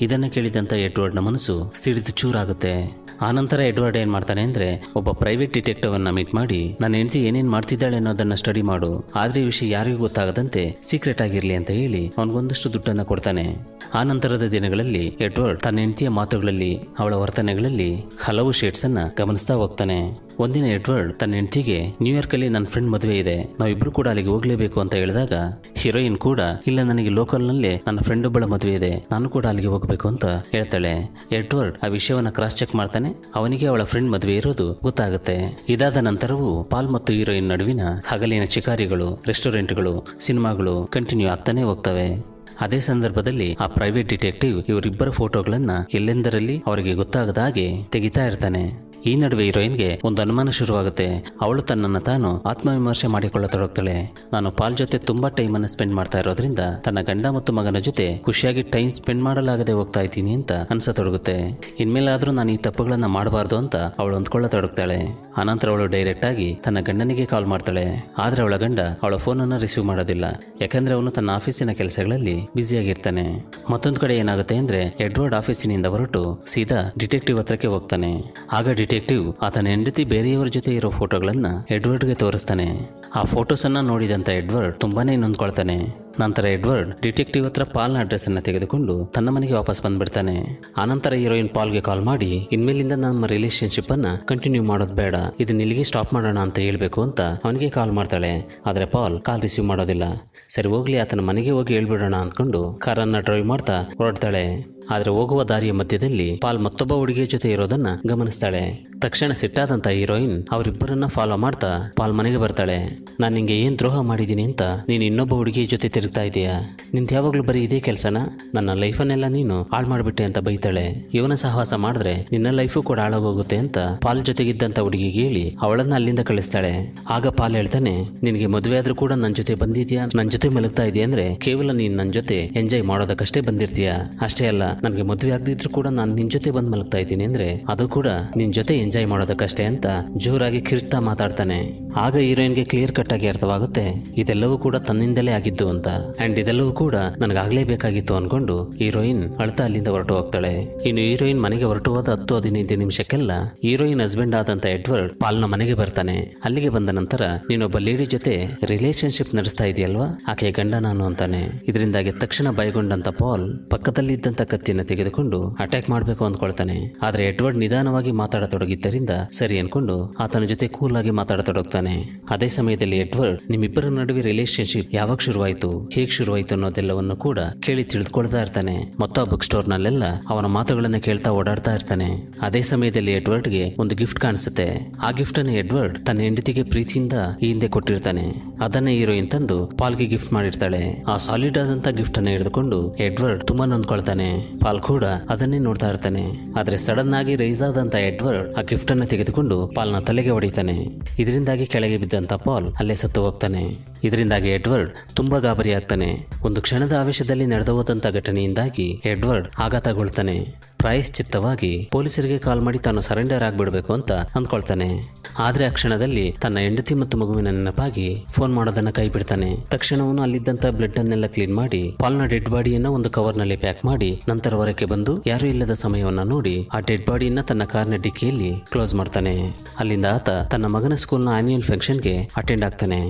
ಇದನ್ನ ಕೇಳಿದಂತ ಎಡ್ವರ್ಡ್ನ ಮನಸ್ಸು ಸಿಡಿದು ಚೂರಾಗುತ್ತೆ. ಆನಂತರ ಎಡ್ವರ್ಡ್ ಏನ್ ಮಾಡ್ತಾನೆ ಅಂದ್ರೆ ಒಬ್ಬ ಪ್ರೈವೇಟ್ ಡಿಟೆಕ್ಟಿವ್ ಅನ್ನ ಮೀಟ್ ಮಾಡಿ, ನನ್ನ ಹೆಂಡತಿ ಏನೇನ್ ಮಾಡ್ತಿದ್ದಾಳೆ ಅನ್ನೋದನ್ನ ಸ್ಟಡಿ ಮಾಡು. ಆದ್ರೆ ಈ ವಿಷಯ ಯಾರಿಗೂ ಗೊತ್ತಾಗದಂತೆ ಸೀಕ್ರೆಟ್ ಆಗಿರ್ಲಿ ಅಂತ ಹೇಳಿ ಅವನಿಗೊಂದಷ್ಟು ದುಡ್ಡನ್ನ ಕೊಡ್ತಾನೆ. ಆ ನಂತರದ ದಿನಗಳಲ್ಲಿ ಎಡ್ವರ್ಡ್ ತನ್ನ ಹೆಂಡತಿಯ ಮಾತುಗಳಲ್ಲಿ, ಅವಳ ವರ್ತನೆಗಳಲ್ಲಿ ಹಲವು ಶೇಡ್ಸ್ ಅನ್ನ ಗಮನಿಸ್ತಾ ಹೋಗ್ತಾನೆ. ಒಂದಿನ ಎಡ್ವರ್ಡ್ ತನ್ನ ಹೆಂಡತಿಗೆ ನ್ಯೂಯಾರ್ಕ್ ಅಲ್ಲಿ ನನ್ನ ಫ್ರೆಂಡ್ ಮದುವೆ ಇದೆ. ನಾವಿಬ್ರು ಕೂಡ ಅಲ್ಲಿಗೆ ಹೋಗ್ಲೇಬೇಕು ಅಂತ ಹೇಳಿದಾಗ ಹೀರೋಯಿನ್ ಕೂಡ ಇಲ್ಲ ನನಗೆ ಲೋಕಲ್ನಲ್ಲಿ ನನ್ನ ಫ್ರೆಂಡ್ ಒಬ್ಬಳ ಮದುವೆ ಇದೆ. ನಾನು ಕೂಡ ಅಲ್ಲಿಗೆ ಹೋಗಬೇಕು ಅಂತ ಹೇಳ್ತಾಳೆ. ಎಡ್ವರ್ಡ್ ಆ ವಿಷಯವನ್ನ ಕ್ರಾಸ್ ಚೆಕ್ ಮಾಡ್ತಾನೆ. ಅವನಿಗೆ ಅವಳ ಫ್ರೆಂಡ್ ಮದುವೆ ಇರೋದು ಗೊತ್ತಾಗುತ್ತೆ. ಇದಾದ ನಂತರವೂ ಪಾಲ್ ಮತ್ತು ಹೀರೋಯಿನ್ ನಡುವಿನ ಹಗಲಿನ ಚಿಕಾರಿಗಳು ರೆಸ್ಟೋರೆಂಟ್ಗಳು ಸಿನಿಮಾಗಳು ಕಂಟಿನ್ಯೂ ಆಗ್ತಾನೆ ಹೋಗ್ತವೆ. ಅದೇ ಸಂದರ್ಭದಲ್ಲಿ ಆ ಪ್ರೈವೇಟ್ ಡಿಟೆಕ್ಟಿವ್ ಇವರಿಬ್ಬರ ಫೋಟೋಗಳನ್ನ ಎಲ್ಲೆಂದರಲ್ಲಿ ಅವರಿಗೆ ಗೊತ್ತಾಗದ ಹಾಗೆ ತೆಗಿತಾ ಇರ್ತಾನೆ. ಈ ನಡುವೆ ಹೀರೋಯಿನ್ಗೆ ಒಂದು ಅನುಮಾನ ಶುರುವಾಗುತ್ತೆ. ಅವಳು ತನ್ನನ್ನು ತಾನು ಆತ್ಮವಿಮರ್ಶೆ ಮಾಡಿಕೊಳ್ಳತೊಡಗ್ತಾಳೆ. ನಾನು ಪಾಲ್ ಜೊತೆ ತುಂಬಾ ಟೈಮ್ ಅನ್ನು ಸ್ಪೆಂಡ್ ಮಾಡ್ತಾ ಇರೋದ್ರಿಂದ ತನ್ನ ಗಂಡ ಮತ್ತು ಮಗನ ಜೊತೆ ಖುಷಿಯಾಗಿ ಟೈಮ್ ಸ್ಪೆಂಡ್ ಮಾಡಲಾಗದೆ ಹೋಗ್ತಾ ಇದ್ದೀನಿ ಅಂತ ಅನ್ಸತೊಡಗುತ್ತೆ. ಇನ್ಮೇಲಾದ್ರೂ ನಾನು ಈ ತಪ್ಪುಗಳನ್ನ ಮಾಡಬಾರ್ದು ಅಂತ ಅವಳು ಅಂದ್ಕೊಳ್ಳತೊಡಗ್ತಾಳೆ. ಆನಂತರ ಅವಳು ಡೈರೆಕ್ಟ್ ಆಗಿ ತನ್ನ ಗಂಡನಿಗೆ ಕಾಲ್ ಮಾಡ್ತಾಳೆ. ಆದ್ರೆ ಅವಳ ಗಂಡ ಅವಳ ಫೋನ್ ಅನ್ನು ರಿಸೀವ್ ಮಾಡೋದಿಲ್ಲ. ಯಾಕಂದ್ರೆ ಅವನು ತನ್ನ ಆಫೀಸಿನ ಕೆಲಸಗಳಲ್ಲಿ ಬ್ಯುಸಿಯಾಗಿರ್ತಾನೆ. ಮತ್ತೊಂದು ಕಡೆ ಏನಾಗುತ್ತೆ ಅಂದ್ರೆ ಎಡ್ವರ್ಡ್ ಆಫೀಸಿನಿಂದ ಹೊರಟು ಸೀದಾ ಡಿಟೆಕ್ಟಿವ್ ಹತ್ರಕ್ಕೆ ಹೋಗ್ತಾನೆ. ಆಗ ಡಿಟೆಕ್ಟಿವ್ ಆತನ ಹೆಂಡತಿ ಬೇರೆಯವರ ಜೊತೆ ಇರೋ ಫೋಟೋಗಳನ್ನ ಎಡ್ವರ್ಡ್ಗೆ ತೋರಿಸ್ತಾನೆ. ಆ ಫೋಟೋಸ್ ಅನ್ನ ನೋಡಿದಂತ ಎಡ್ವರ್ಡ್ ತುಂಬಾನೇ ನೊಂದ್ಕೊಳ್ತಾನೆ. ನಂತರ ಎಡ್ವರ್ಡ್ ಡಿಟೆಕ್ಟಿವ್ ಹತ್ರ ಪಾಲ್ನ ಅಡ್ರೆಸ್ ಅನ್ನ ತೆಗೆದುಕೊಂಡು ತನ್ನ ಮನೆಗೆ ವಾಪಸ್ ಬಂದ್ಬಿಡ್ತಾನೆ. ಆನಂತರ ಹೀರೋಯಿನ್ ಪಾಲ್ಗೆ ಕಾಲ್ ಮಾಡಿ, ಇನ್ಮೇಲಿಂದ ನಮ್ಮ ರಿಲೇಶನ್ಶಿಪ್ ಅನ್ನ ಕಂಟಿನ್ಯೂ ಮಾಡೋದು ಬೇಡ. ಇದನ್ನ ಇಲ್ಲಿಗೆ ಸ್ಟಾಪ್ ಮಾಡೋಣ ಅಂತ ಹೇಳ್ಬೇಕು ಅಂತ ಅವನಿಗೆ ಕಾಲ್ ಮಾಡ್ತಾಳೆ. ಆದ್ರೆ ಪಾಲ್ ಕಾಲ್ ರಿಸೀವ್ ಮಾಡೋದಿಲ್ಲ. ಸರಿ ಹೋಗ್ಲಿ, ಆತನ ಮನೆಗೆ ಹೋಗಿ ಹೇಳ್ಬಿಡೋಣ ಅಂದ್ಕೊಂಡು ಕಾರನ್ನ ಡ್ರೈವ್ ಮಾಡ್ತಾ ಹೊರಡ್ತಾಳೆ. ಆದ್ರೆ ಹೋಗುವ ದಾರಿಯ ಮಧ್ಯದಲ್ಲಿ ಪಾಲ್ ಮತ್ತೊಬ್ಬ ಹುಡುಗಿಯ ಜೊತೆ ಇರೋದನ್ನ ಗಮನಿಸ್ತಾಳೆ. ತಕ್ಷಣ ಸಿಟ್ಟಾದಂತ ಹೀರೋಯಿನ್ ಅವರಿಬ್ಬರನ್ನ ಫಾಲೋ ಮಾಡ್ತಾ ಪಾಲ್ ಮನೆಗೆ ಬರ್ತಾಳೆ. ನಾನು ನಿಂಗೆ ಏನ್ ದ್ರೋಹ ಮಾಡಿದೀನಿ ಅಂತ ನೀನು ಇನ್ನೊಬ್ಬ ಹುಡುಗಿಯ ಜೊತೆ ತಿರುಗ್ತಾ ಇದೀಯಾ ನಿಂತ ಯಾವಾಗ್ಲೂ ಬರೀ ಇದೇ ಕೆಲಸನ? ನನ್ನ ಲೈಫನ್ನೆಲ್ಲ ನೀನು ಹಾಳು ಮಾಡಿಬಿಟ್ಟೆ ಅಂತ ಬೈತಾಳೆ. ಇವನ ಸಹವಾಸ ಮಾಡಿದ್ರೆ ನಿನ್ನ ಲೈಫು ಕೂಡ ಹಾಳಾಗೋಗುತ್ತೆ ಅಂತ ಪಾಲ್ ಜೊತೆಗಿದ್ದಂತ ಹುಡುಗಿಗೆ ಹೇಳಿ ಅವಳನ್ನ ಅಲ್ಲಿಂದ ಕಳಿಸ್ತಾಳೆ. ಆಗ ಪಾಲ್ ಹೇಳ್ತಾನೆ, ನಿನಗೆ ಮದುವೆ ಆದ್ರೂ ಕೂಡ ನನ್ನ ಜೊತೆ ಬಂದಿದ್ಯಾ? ನನ್ನ ಜೊತೆ ಮಲಗ್ತಾ ಇದೆಯಾ ಅಂದ್ರೆ ಕೇವಲ ನೀನ್ ನನ್ನ ಜೊತೆ ಎಂಜಾಯ್ ಮಾಡೋದಕ್ಕಷ್ಟೇ ಬಂದಿರ್ತೀಯ? ಅಷ್ಟೇ ಅಲ್ಲ, ನನಗೆ ಮದುವೆ ಆಗದಿದ್ರು ಕೂಡ ನಾನು ನಿನ್ ಜೊತೆ ಬಂದು ಮಲಗ್ತಾ ಇದ್ದೀನಿ ಅಂದ್ರೆ ಅದು ಕೂಡ ನಿನ್ ಜೊತೆ ಎಂಜಾಯ್ ಮಾಡೋದಕ್ಕಷ್ಟೇ ಅಂತ ಜೋರಾಗಿ ಕಿರ್ತಾ ಮಾತಾಡ್ತಾನೆ. ಆಗ ಹೀರೋಯಿನ್ಗೆ ಕ್ಲಿಯರ್ ಕಟ್ ಆಗಿ ಅರ್ಥವಾಗುತ್ತೆ, ಇದೆಲ್ಲವೂ ಕೂಡ ತನ್ನಿಂದಲೇ ಆಗಿದ್ದು ಅಂತ. ಅಂಡ್ ಇದೆಲ್ಲವೂ ಕೂಡ ನನಗಾಗ್ಲೇಬೇಕಾಗಿತ್ತು ಅನ್ಕೊಂಡು ಹೀರೋಯಿನ್ ಅಳ್ತಾ ಅಲ್ಲಿಂದ ಹೊರಟು ಹೋಗ್ತಾಳೆ. ಇನ್ನು ಹೀರೋಯಿನ್ ಮನೆಗೆ ಹೊರಟು ಹೋದ ಹತ್ತು ಹದಿನೈದು ನಿಮಿಷಕ್ಕೆಲ್ಲ ಹೀರೋಯಿನ್ ಹಸ್ಬೆಂಡ್ ಆದಂತ ಎಡ್ವರ್ಡ್ ಪಾಲ್ನ ಮನೆಗೆ ಬರ್ತಾನೆ. ಅಲ್ಲಿಗೆ ಬಂದ ನಂತರ, ನೀನೊಬ್ಬ ಲೇಡಿ ಜೊತೆ ರಿಲೇಶನ್ಶಿಪ್ ನಡೆಸ್ತಾ ಇದೆಯಲ್ವಾ? ಆಕೆ ಗಂಡ ನಾನು ಅಂತಾನೆ. ಇದರಿಂದಾಗಿ ತಕ್ಷಣ ಭಯಗೊಂಡಂತ ಪಾಲ್ ಪಕ್ಕದಲ್ಲಿ ಇದ್ದಂತ ಕತ್ತಿನ ತೆಗೆದುಕೊಂಡು ಅಟ್ಯಾಕ್ ಮಾಡಬೇಕು ಅಂದ್ಕೊಳ್ತಾನೆ. ಆದ್ರೆ ಎಡ್ವರ್ಡ್ ನಿಧಾನವಾಗಿ ಮಾತಾಡತೊಡಗಿದ್ದರಿಂದ ಸರಿ ಅನ್ಕೊಂಡು ಆತನ ಜೊತೆ ಕೂಲ್ ಆಗಿ ಮಾತಾಡತೊಡಗ್ತಾನೆ. ಅದೇ ಸಮಯದಲ್ಲಿ ಎಡ್ವರ್ಡ್ ನಿಮ್ಮಿಬ್ಬರ ನಡುವೆ ರಿಲೇಶನ್ಶಿಪ್ ಯಾವಾಗ ಶುರುವಾಯಿತು, ಹೇಗ್ ಶುರುವಾಯಿತು ಅನ್ನೋದೆಲ್ಲವನ್ನು ಕೂಡ ಕೇಳಿ ತಿಳಿದುಕೊಳ್ತಾ ಇರ್ತಾನೆ. ಮತ್ತು ಬುಕ್ ಸ್ಟೋರ್ ನಲ್ಲೆಲ್ಲ ಅವನ ಮಾತುಗಳನ್ನ ಕೇಳ್ತಾ ಓಡಾಡ್ತಾ ಇರ್ತಾನೆ. ಅದೇ ಸಮಯದಲ್ಲಿ ಎಡ್ವರ್ಡ್ಗೆ ಒಂದು ಗಿಫ್ಟ್ ಕಾಣಿಸುತ್ತೆ. ಆ ಗಿಫ್ಟ್ ಅನ್ನು ಎಡ್ವರ್ಡ್ ತನ್ನ ಹೆಂಡತಿಗೆ ಪ್ರೀತಿಯಿಂದ ಈ ಹಿಂದೆ ಕೊಟ್ಟಿರ್ತಾನೆ. ಅದನ್ನ ಹೀರೋಯಿನ್ ತಂದು ಪಾಲ್ಗೆ ಗಿಫ್ಟ್ ಮಾಡಿರ್ತಾಳೆ. ಆ ಸಾಲಿಡ್ ಆದಂತ ಗಿಫ್ಟ್ ಅನ್ನ ಹಿಡಿದುಕೊಂಡು ಎಡ್ವರ್ಡ್ ತುಂಬಾ ನೊಂದ್ಕೊಳ್ತಾನೆ. ಪಾಲ್ ಕೂಡ ಅದನ್ನೇ ನೋಡ್ತಾ ಇರ್ತಾನೆ. ಆದ್ರೆ ಸಡನ್ ಆಗಿ ರೈಸ್ ಆದಂತ ಎಡ್ವರ್ಡ್ ಆ ಗಿಫ್ಟ್ ಅನ್ನ ತೆಗೆದುಕೊಂಡು ಪಾಲ್ನ ತಲೆಗೆ ಹೊಡಿತಾನೆ. ಇದರಿಂದಾಗಿ ಕೆಳಗೆ ಬಿದ್ದಂತ ಪಾಲ್ ಅಲ್ಲೇ ಸತ್ತು ಹೋಗ್ತಾನೆ ಇದರಿಂದಾಗಿ ಎಡ್ವರ್ಡ್ ತುಂಬಾ ಗಾಬರಿಯಾಗ್ತಾನೆ. ಒಂದು ಕ್ಷಣದ ಆವೇಶದಲ್ಲಿ ನಡೆದು ಹೋದಂಥ ಘಟನೆಯಿಂದಾಗಿ ಎಡ್ವರ್ಡ್ ಆಘಾತಗೊಳ್ತಾನೆ. ಪ್ರಾಯಶ್ಚಿತ್ತವಾಗಿ ಪೊಲೀಸರಿಗೆ ಕಾಲ್ ಮಾಡಿ ತಾನು ಸರೆಂಡರ್ ಆಗಿಬಿಡಬೇಕು ಅಂತ ಅಂದ್ಕೊಳ್ತಾನೆ. ಆದರೆ ಆ ಕ್ಷಣದಲ್ಲಿ ತನ್ನ ಹೆಂಡತಿ ಮತ್ತು ಮಗುವಿನ ನೆನಪಾಗಿ ಫೋನ್ ಮಾಡೋದನ್ನ ಕೈ ಬಿಡ್ತಾನೆ ತಕ್ಷಣವನ್ನು ಅವನು ಅಲ್ಲಿದ್ದಂತ ಬ್ಲಡ್ ಅನ್ನೆಲ್ಲ ಕ್ಲೀನ್ ಮಾಡಿ, ಪಾಲ್ನ ಡೆಡ್ ಬಾಡಿಯನ್ನ ಒಂದು ಕವರ್ನಲ್ಲಿ ಪ್ಯಾಕ್ ಮಾಡಿ ನಂತರ ಹೊರಕ್ಕೆ ಬಂದು ಯಾರೂ ಇಲ್ಲದ ಸಮಯವನ್ನ ನೋಡಿ ಆ ಡೆಡ್ ಬಾಡಿಯನ್ನ ತನ್ನ ಕಾರ್ನ ಡಿಕ್ಕಿಯಲ್ಲಿ ಕ್ಲೋಸ್ ಮಾಡ್ತಾನೆ. ಅಲ್ಲಿಂದ ಆತ ತನ್ನ ಮಗನ ಸ್ಕೂಲ್ನ ಆನ್ಯುವಲ್ ಫಂಕ್ಷನ್ಗೆ ಅಟೆಂಡ್ ಆಗ್ತಾನೆ.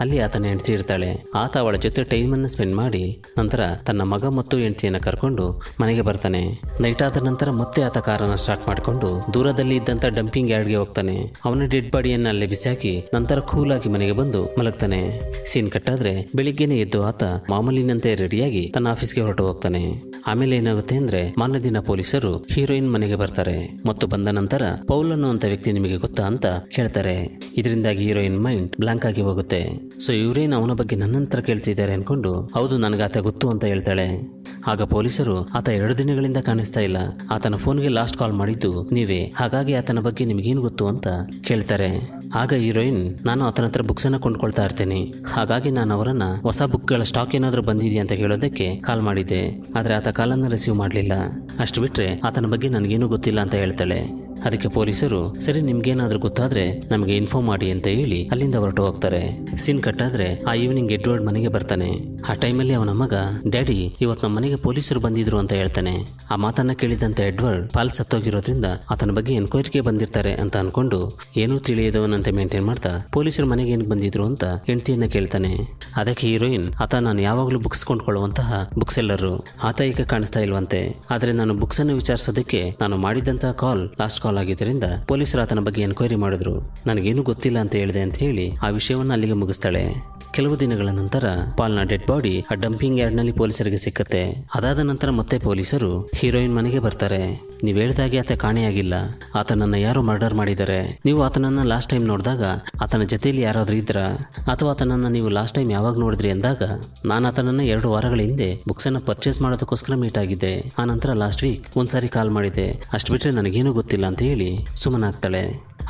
ಅಲ್ಲಿ ಆತನ ಹೆಂಡತಿ ಇರ್ತಾಳೆ. ಆತ ಅವಳ ಜೊತೆ ಟೈಮನ್ನು ಸ್ಪೆಂಡ್ ಮಾಡಿ ನಂತರ ತನ್ನ ಮಗ ಮತ್ತು ಹೆಂಡತಿಯನ್ನು ಕರ್ಕೊಂಡು ಮನೆಗೆ ಬರ್ತಾನೆ. ನೈಟ್ ಆದ ನಂತರ ಮತ್ತೆ ಆತ ಕಾರನ್ನು ಸ್ಟಾರ್ಟ್ ಮಾಡಿಕೊಂಡು ದೂರದಲ್ಲಿ ಇದ್ದಂತ ಡಂಪಿಂಗ್ ಯಾರ್ಡ್ಗೆ ಹೋಗ್ತಾನೆ. ಅವನ ಡೆಡ್ ಬಾಡಿಯನ್ನು ಅಲ್ಲಿ ಬಿಸಾಕಿ ನಂತರ ಕೂಲ್ ಆಗಿ ಮನೆಗೆ ಬಂದು ಮಲಗ್ತಾನೆ. ಸೀನ್ ಕಟ್ಟಾದ್ರೆ ಬೆಳಿಗ್ಗೆನೆ ಎದ್ದು ಆತ ಮಾಮೂಲಿನಂತೆ ರೆಡಿಯಾಗಿ ತನ್ನ ಆಫೀಸ್ಗೆ ಹೊರಟು ಹೋಗ್ತಾನೆ. ಆಮೇಲೆ ಏನಾಗುತ್ತೆ ಅಂದ್ರೆ ಮಾನ್ಯ ದಿನ ಪೊಲೀಸರು ಹೀರೋಯಿನ್ ಮನೆಗೆ ಬರ್ತಾರೆ. ಮತ್ತು ಬಂದ ನಂತರ ಪೌಲ್ ಅನ್ನುವಂತ ವ್ಯಕ್ತಿ ನಿಮಗೆ ಗೊತ್ತಾ ಅಂತ ಹೇಳ್ತಾರೆ. ಇದರಿಂದಾಗಿ ಹೀರೋಯಿನ್ ಮೈಂಡ್ ಬ್ಲಾಂಕ್ ಆಗಿ ಹೋಗುತ್ತೆ. ಸೊ ಇವರೇನು ಅವನ ಬಗ್ಗೆ ನನ್ನಂತರ ಕೇಳ್ತಿದ್ದಾರೆ ಅಂದ್ಕೊಂಡು ಹೌದು, ನನಗೆ ಆತ ಗೊತ್ತು ಅಂತ ಹೇಳ್ತಾಳೆ. ಆಗ ಪೊಲೀಸರು, ಆತ ಎರಡು ದಿನಗಳಿಂದ ಕಾಣಿಸ್ತಾ ಇಲ್ಲ. ಆತನ ಫೋನ್ಗೆ ಲಾಸ್ಟ್ ಕಾಲ್ ಮಾಡಿದ್ದು ನೀವೇ. ಹಾಗಾಗಿ ಆತನ ಬಗ್ಗೆ ನಿಮಗೇನು ಗೊತ್ತು ಅಂತ ಕೇಳ್ತಾರೆ. ಆಗ ಹೀರೋಯಿನ್, ನಾನು ಆತನ ಹತ್ರ ಬುಕ್ಸ್ ಅನ್ನ ಕೊಂಡ್ಕೊಳ್ತಾ ಇರ್ತೇನೆ. ಹಾಗಾಗಿ ನಾನು ಅವರನ್ನ ಹೊಸ ಬುಕ್ಗಳ ಸ್ಟಾಕ್ ಏನಾದರೂ ಬಂದಿದೆಯಾ ಅಂತ ಕೇಳೋದಕ್ಕೆ ಕಾಲ್ ಮಾಡಿದ್ದೆ. ಆದ್ರೆ ಆತ ಕಾಲನ್ನು ರಿಸೀವ್ ಮಾಡಲಿಲ್ಲ. ಅಷ್ಟು ಬಿಟ್ಟರೆ ಆತನ ಬಗ್ಗೆ ನನಗೇನು ಗೊತ್ತಿಲ್ಲ ಅಂತ ಹೇಳ್ತಾಳೆ. ಅದಕ್ಕೆ ಪೊಲೀಸರು, ಸರಿ, ನಿಮ್ಗೇನಾದ್ರೂ ಗೊತ್ತಾದ್ರೆ ನಮಗೆ ಇನ್ಫಾರ್ಮ್ ಮಾಡಿ ಅಂತ ಹೇಳಿ ಅಲ್ಲಿಂದ ಹೊರಟು ಹೋಗ್ತಾರೆ. ಸೀನ್ ಕಟ್ಟಾದ್ರೆ ಆ ಈವ್ನಿಂಗ್ ಎಡ್ವರ್ಡ್ ಮನೆಗೆ ಬರ್ತಾನೆ. ಆ ಟೈಮಲ್ಲಿ ಅವನ ಮಗ, ಡ್ಯಾಡಿ, ಇವತ್ತು ನಮ್ಮ ಮನೆಗೆ ಪೊಲೀಸರು ಬಂದಿದ್ರು ಅಂತ ಹೇಳ್ತಾನೆ. ಆ ಮಾತನ್ನ ಕೇಳಿದಂತ ಎಡ್ವರ್ಡ್ ಪಾಲ್ ಸತ್ತೋಗಿರೋದ್ರಿಂದ ಆತನ ಬಗ್ಗೆ ಎನ್ಕ್ವೈರಿಗೆ ಬಂದಿರ್ತಾರೆ ಅಂತ ಅನ್ಕೊಂಡು ಏನೂ ತಿಳಿಯದವನಂತೆ ಮೇಂಟೈನ್ ಮಾಡ್ತಾ ಪೊಲೀಸರು ಮನೆಗೆ ಏನು ಬಂದಿದ್ರು ಅಂತ ಹೆಂಡತಿಯನ್ನ ಕೇಳ್ತಾನೆ. ಅದಕ್ಕೆ ಹೀರೋಯಿನ್ ಆತ ನಾನು ಯಾವಾಗಲೂ ಬುಕ್ಸ್ ಕೊಂಡ್ಕೊಳ್ಳುವಂತಹ ಬುಕ್ಸ್ ಎಲ್ಲರು. ಆತ ಈಗ ಕಾಣಿಸ್ತಾ ಇಲ್ವಂತೆ. ಆದ್ರೆ ನಾನು ಬುಕ್ಸ್ ಅನ್ನು ವಿಚಾರಿಸೋದಕ್ಕೆ ನಾನು ಮಾಡಿದಂತಹ ಕಾಲ್ ಲಾಸ್ಟ್ ಕಾಲ್ ಆಗಿದ್ದರಿಂದ ಪೊಲೀಸರು ಆತನ ಬಗ್ಗೆ ಎನ್ಕ್ವೈರಿ ಮಾಡಿದ್ರು. ನನಗೇನು ಗೊತ್ತಿಲ್ಲ ಅಂತ ಹೇಳಿದೆ ಅಂತ ಹೇಳಿ ಆ ವಿಷಯವನ್ನು ಅಲ್ಲಿಗೆ ಮುಗಿಸ್ತಾಳೆ. ಕೆಲವು ದಿನಗಳ ನಂತರ ಪಾಲ್ನ ಡೆಡ್ ಬಾಡಿ ಆ ಡಂಪಿಂಗ್ ಯಾರ್ಡ್ನಲ್ಲಿ ಪೊಲೀಸರಿಗೆ ಸಿಕ್ಕತ್ತೆ. ಅದಾದ ನಂತರ ಮತ್ತೆ ಪೊಲೀಸರು ಹೀರೋಯಿನ್ ಮನೆಗೆ ಬರ್ತಾರೆ. ನೀವು ಹೇಳ್ದಾಗೆ ಆತ ಕಾಣೆಯಾಗಿಲ್ಲ ಆತನನ್ನ ಯಾರು ಮರ್ಡರ್ ಮಾಡಿದ್ದಾರೆ. ನೀವು ಆತನನ್ನ ಲಾಸ್ಟ್ ಟೈಮ್ ನೋಡಿದಾಗ ಆತನ ಜೊತೆಯಲ್ಲಿ ಯಾರಾದ್ರೂ ಇದ್ರ? ಅಥವಾ ಆತನನ್ನ ನೀವು ಲಾಸ್ಟ್ ಟೈಮ್ ಯಾವಾಗ ನೋಡಿದ್ರಿ ಅಂದಾಗ ನಾನು ಆತನನ್ನ ಎರಡು ವಾರಗಳ ಹಿಂದೆ ಬುಕ್ಸ್ ಅನ್ನ ಪರ್ಚೇಸ್ ಮಾಡೋದಕ್ಕೋಸ್ಕರ ಮೀಟ್ ಆಗಿದ್ದೆ. ಆ ನಂತರ ಲಾಸ್ಟ್ ವೀಕ್ ಒಂದ್ಸಾರಿ ಕಾಲ್ ಮಾಡಿದೆ. ಅಷ್ಟು ಬಿಟ್ರೆ ನನಗೇನು ಗೊತ್ತಿಲ್ಲ ಅಂತ ಹೇಳಿ ಸುಮ್ಮನಾಗ್ತಾಳೆ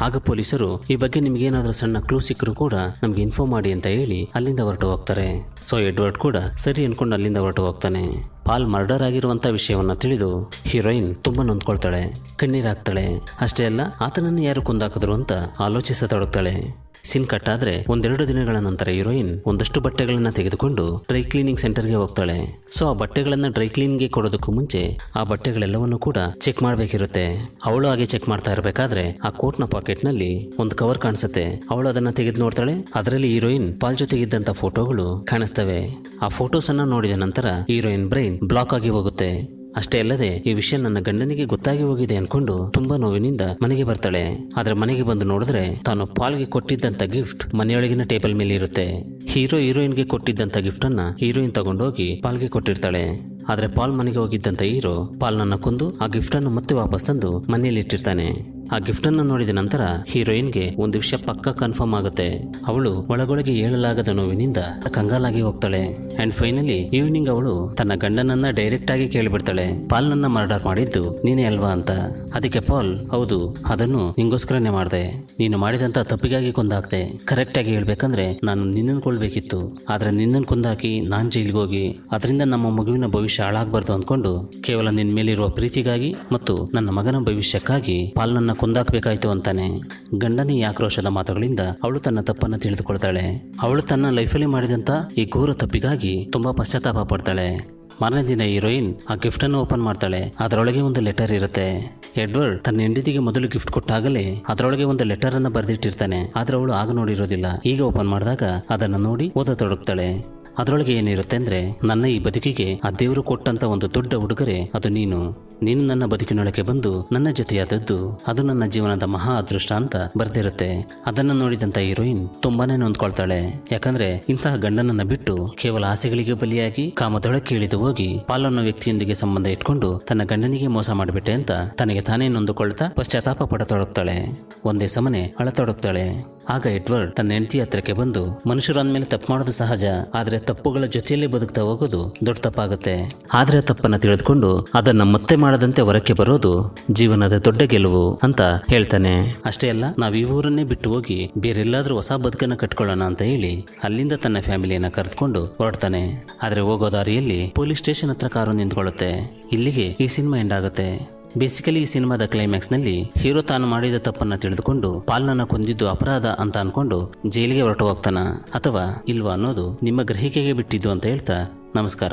ಆಗ ಪೊಲೀಸರು, ಈ ಬಗ್ಗೆ ನಿಮ್ಗೇನಾದ್ರೂ ಸಣ್ಣ ಕ್ಲೂ ಸಿಕ್ಕರು ಕೂಡ ನಮ್ಗೆ ಇನ್ಫಾರ್ಮ್ ಮಾಡಿ ಅಂತ ಹೇಳಿ ಅಲ್ಲಿಂದ ಹೊರಟು ಹೋಗ್ತಾರೆ. ಸೊ ಎಡ್ವರ್ಡ್ ಕೂಡ ಸರಿ ಅನ್ಕೊಂಡು ಅಲ್ಲಿಂದ ಹೊರಟು ಹೋಗ್ತಾನೆ. ಪಾಲ್ ಮರ್ಡರ್ ಆಗಿರುವಂತ ವಿಷಯವನ್ನ ತಿಳಿದು ಹೀರೋಯಿನ್ ತುಂಬಾ ನೊಂದ್ಕೊಳ್ತಾಳೆ. ಕಣ್ಣೀರಾಗ್ತಾಳೆ ಅಷ್ಟೇ ಅಲ್ಲ, ಆತನನ್ನು ಯಾರು ಕುಂದಾಕಿದ್ರು ಅಂತ ಆಲೋಚಿಸತೊಡಗ್ತಾಳೆ. ಸಿನ್ ಕಟ್ ಆದ್ರೆ ಒಂದೆರಡು ದಿನಗಳ ನಂತರ ಹೀರೋಯಿನ್ ಒಂದಷ್ಟು ಬಟ್ಟೆಗಳನ್ನ ತೆಗೆದುಕೊಂಡು ಡ್ರೈ ಕ್ಲೀನಿಂಗ್ ಸೆಂಟರ್ಗೆ ಹೋಗ್ತಾಳೆ. ಸೊ, ಆ ಬಟ್ಟೆಗಳನ್ನ ಡ್ರೈ ಕ್ಲೀನ್ಗೆ ಕೊಡೋದಕ್ಕೂ ಮುಂಚೆ ಆ ಬಟ್ಟೆಗಳೆಲ್ಲವನ್ನು ಕೂಡ ಚೆಕ್ ಮಾಡಬೇಕಿರುತ್ತೆ. ಅವಳು ಹಾಗೆ ಚೆಕ್ ಮಾಡ್ತಾ ಇರಬೇಕಾದ್ರೆ ಆ ಕೋಟ್ನ ಪಾಕೆಟ್ನಲ್ಲಿ ಒಂದು ಕವರ್ ಕಾಣಿಸುತ್ತೆ. ಅವಳು ಅದನ್ನ ತೆಗೆದು ನೋಡ್ತಾಳೆ. ಅದರಲ್ಲಿ ಹೀರೋಯಿನ್ ಪಾಲ್ ಜೊತೆಗಿದ್ದಂತ ಫೋಟೋಗಳು ಕಾಣಿಸ್ತವೆ. ಆ ಫೋಟೋಸ್ ಅನ್ನ ನೋಡಿದ ನಂತರ ಹೀರೋಯಿನ್ ಬ್ರೈನ್ ಬ್ಲಾಕ್ ಆಗಿ ಹೋಗುತ್ತೆ. ಅಷ್ಟೇ ಅಲ್ಲದೆ ಈ ವಿಷಯ ನನ್ನ ಗಂಡನಿಗೆ ಗೊತ್ತಾಗಿ ಹೋಗಿದೆ ಅನ್ಕೊಂಡು ತುಂಬಾ ನೋವಿನಿಂದ ಮನೆಗೆ ಬರ್ತಾಳೆ. ಆದ್ರೆ ಮನೆಗೆ ಬಂದು ನೋಡಿದ್ರೆ ತಾನು ಪಾಲ್ಗೆ ಕೊಟ್ಟಿದ್ದಂತ ಗಿಫ್ಟ್ ಮನೆಯೊಳಗಿನ ಟೇಬಲ್ ಮೇಲೆ ಇರುತ್ತೆ. ಹೀರೋ ಹೀರೋಯಿನ್ಗೆ ಕೊಟ್ಟಿದ್ದಂತ ಗಿಫ್ಟ್ ಅನ್ನ ಹೀರೋಯಿನ್ ತಗೊಂಡೋಗಿ ಪಾಲ್ಗೆ ಕೊಟ್ಟಿರ್ತಾಳೆ. ಆದ್ರೆ ಪಾಲ್ ಮನೆಗೆ ಹೋಗಿದ್ದಂತ ಹೀರೋ ಪಾಲ್ನನ್ನ ಕೊಂದು ಆ ಗಿಫ್ಟ್ ಅನ್ನು ಮತ್ತೆ ವಾಪಸ್ ತಂದು ಮನೆಯಲ್ಲಿ ಇಟ್ಟಿರ್ತಾನೆ. ಆ ಗಿಫ್ಟ್ ಅನ್ನು ನೋಡಿದ ನಂತರ ಹೀರೋಯಿನ್ಗೆ ಒಂದು ವಿಷಯ ಪಕ್ಕ ಕನ್ಫರ್ಮ್ ಆಗುತ್ತೆ. ಅವಳು ಒಳಗೊಳಗೆ ಹೇಳಲಾಗದ ನೋವಿನಿಂದ ಕಂಗಾಲಾಗಿ ಹೋಗ್ತಾಳೆ. ಅಂಡ್ ಫೈನಲಿ ಈವ್ನಿಂಗ್ ಅವಳು ತನ್ನ ಗಂಡನನ್ನ ಡೈರೆಕ್ಟ್ ಆಗಿ ಕೇಳಿಬಿಡ್ತಾಳೆ. ಪಾಲ್ ನನ್ನ ಮರ್ಡರ್ ಮಾಡಿದ್ದು ನೀನೇ ಅಲ್ವಾ ಅಂತ. ಅದಕ್ಕೆ ಪಾಲ್, ಹೌದು, ಅದನ್ನು ನಿಂಗೋಸ್ಕರನೇ ಮಾಡಿದೆ. ನೀನು ಮಾಡಿದಂತ ತಪ್ಪಿಗಾಗಿ ಕೊಂದಾಕ್ದೆ. ಕರೆಕ್ಟ್ ಆಗಿ ಹೇಳ್ಬೇಕಂದ್ರೆ ನಾನು ನಿನ್ನನ್ನು ಕೊಳ್ಬೇಕಿತ್ತು ಆದ್ರೆ ನಿನ್ನನ್ನು ಕೊಂದಾಕಿ ನಾನ್ ಜೈಲಿಗೆ ಹೋಗಿ, ಅದರಿಂದ ನಮ್ಮ ಮಗುವಿನ ಭವಿಷ್ಯ ಹಾಳಾಗಬಾರ್ದು ಅಂದ್ಕೊಂಡು ಕೇವಲ ನಿನ್ನ ಮೇಲಿರುವ ಪ್ರೀತಿಗಾಗಿ ಮತ್ತು ನನ್ನ ಮಗನ ಭವಿಷ್ಯಕ್ಕಾಗಿ ಪಾಲ್ನನ್ನ ಕೊಂದಾಕ್ಬೇಕಾಯ್ತು ಅಂತಾನೆ. ಗಂಡನ ಈ ಆಕ್ರೋಶದ ಮಾತುಗಳಿಂದ ಅವಳು ತನ್ನ ತಪ್ಪನ್ನು ತಿಳಿದುಕೊಳ್ತಾಳೆ. ಅವಳು ತನ್ನ ಲೈಫಲ್ಲಿ ಮಾಡಿದಂತ ಈ ಘೋರ ತಪ್ಪಿಗಾಗಿ ತುಂಬಾ ಪಶ್ಚಾತ್ತಾಪ ಪಡ್ತಾಳೆ. ಮಾರನೇ ದಿನ ಹೀರೋಯಿನ್ ಆ ಗಿಫ್ಟ್ ಅನ್ನು ಓಪನ್ ಮಾಡ್ತಾಳೆ. ಅದರೊಳಗೆ ಒಂದು ಲೆಟರ್ ಇರುತ್ತೆ. ಎಡ್ವರ್ಡ್ ತನ್ನ ಹೆಂಡತಿಗೆ ಮೊದಲು ಗಿಫ್ಟ್ ಕೊಟ್ಟಾಗಲೇ ಅದರೊಳಗೆ ಒಂದು ಲೆಟರ್ ಅನ್ನ ಬರೆದಿಟ್ಟಿರ್ತಾನೆ. ಆದ್ರೆ ಅವಳು ಆಗ ನೋಡಿರೋದಿಲ್ಲ. ಈಗ ಓಪನ್ ಮಾಡಿದಾಗ ಅದನ್ನು ನೋಡಿ ಓದತೊಡಗ್ತಾಳೆ ಅದರೊಳಗೆ ಏನಿರುತ್ತೆ ಅಂದ್ರೆ, ನನ್ನ ಈ ಬದುಕಿಗೆ ಆ ದೇವರು ಕೊಟ್ಟಂತ ಒಂದು ದೊಡ್ಡ ಉಡುಗೊರೆ, ಅದು ನೀನು. ನೀನು ನನ್ನ ಬದುಕಿನೊಳಗೆ ಬಂದು ನನ್ನ ಜೊತೆಯಾದದ್ದು, ಅದು ನನ್ನ ಜೀವನದ ಮಹಾ ಅದೃಷ್ಟ ಅಂತ ಬರ್ದಿರುತ್ತೆ. ಅದನ್ನ ನೋಡಿದಂತ ಹೀರೋಯಿನ್ ತುಂಬಾನೇ ನೊಂದ್ಕೊಳ್ತಾಳೆ. ಯಾಕಂದ್ರೆ, ಇಂತಹ ಗಂಡನನ್ನ ಬಿಟ್ಟು ಕೇವಲ ಆಸೆಗಳಿಗೆ ಬಲಿಯಾಗಿ, ಕಾಮದೊಳಕ್ಕೆ ಇಳಿದು ಹೋಗಿ, ಪಾಲನ್ನೋ ವ್ಯಕ್ತಿಯೊಂದಿಗೆ ಸಂಬಂಧ ಇಟ್ಕೊಂಡು ತನ್ನ ಗಂಡನಿಗೆ ಮೋಸ ಮಾಡಿಬಿಟ್ಟೆ ಅಂತ ತನಗೆ ತಾನೇ ನೊಂದುಕೊಳ್ತಾ ಪಶ್ಚಾತ್ತಾಪ ಪಡತೊಡಗ್ತಾಳೆ. ಒಂದೇ ಸಮನೆ ಅಳತೊಡಗ್ತಾಳೆ. ಆಗ ಎಡ್ವರ್ಡ್ ತನ್ನ ಹೆಂಡತಿ ಹತ್ರಕ್ಕೆ ಬಂದು ಮನುಷ್ಯರು ಅಂದ್ಮೇಲೆ ತಪ್ಪು ಮಾಡೋದು ಸಹಜ, ಆದರೆ ತಪ್ಪುಗಳ ಜೊತೆಯಲ್ಲೇ ಬದುಕ್ತಾ ಹೋಗೋದು ದೊಡ್ಡ ತಪ್ಪಾಗುತ್ತೆ. ಆದರೆ ತಪ್ಪನ್ನ ತಿಳಿದುಕೊಂಡು ಅದನ್ನ ಮತ್ತೆ ಮಾಡದಂತೆ ಹೊರಕ್ಕೆ ಬರೋದು ಜೀವನದ ದೊಡ್ಡ ಗೆಲುವು ಅಂತ ಹೇಳ್ತಾನೆ. ಅಷ್ಟೇ ಅಲ್ಲ, ನಾವು ಈ ಊರನ್ನೇ ಬಿಟ್ಟು ಹೋಗಿ ಬೇರೆಲ್ಲಾದ್ರೂ ಹೊಸ ಬದುಕನ್ನ ಕಟ್ಕೊಳ್ಳೋಣ ಅಂತ ಹೇಳಿ ಅಲ್ಲಿಂದ ತನ್ನ ಫ್ಯಾಮಿಲಿಯನ್ನ ಕರೆದುಕೊಂಡು ಹೊರಡ್ತಾನೆ. ಆದರೆ ಹೋಗೋ ದಾರಿಯಲ್ಲಿ ಪೊಲೀಸ್ ಸ್ಟೇಷನ್ ಹತ್ರ ಕಾರು ನಿಂತ್ಕೊಳ್ಳುತ್ತೆ. ಇಲ್ಲಿಗೆ ಈ ಸಿನಿಮಾ ಎಂಡ್ ಆಗುತ್ತೆ. ಬೇಸಿಕಲಿ ಈ ಸಿನಿಮಾದ ಕ್ಲೈಮ್ಯಾಕ್ಸ್ನಲ್ಲಿ ಹೀರೋ ತಾನು ಮಾಡಿದ ತಪ್ಪನ್ನ ತಿಳಿದುಕೊಂಡು ಪಾಲ್ನನ್ನ ಕೊಂದಿದ್ದು ಅಪರಾಧ ಅಂತ ಅನ್ಕೊಂಡು ಜೈಲಿಗೆ ಹೊರಟು ಹೋಗ್ತಾನ. ಅಥವಾ ಇಲ್ವಾ ಅನ್ನೋದು ನಿಮ್ಮ ಗ್ರಹಿಕೆಗೆ ಬಿಟ್ಟಿದ್ದು ಅಂತ ಹೇಳ್ತಾ ನಮಸ್ಕಾರ.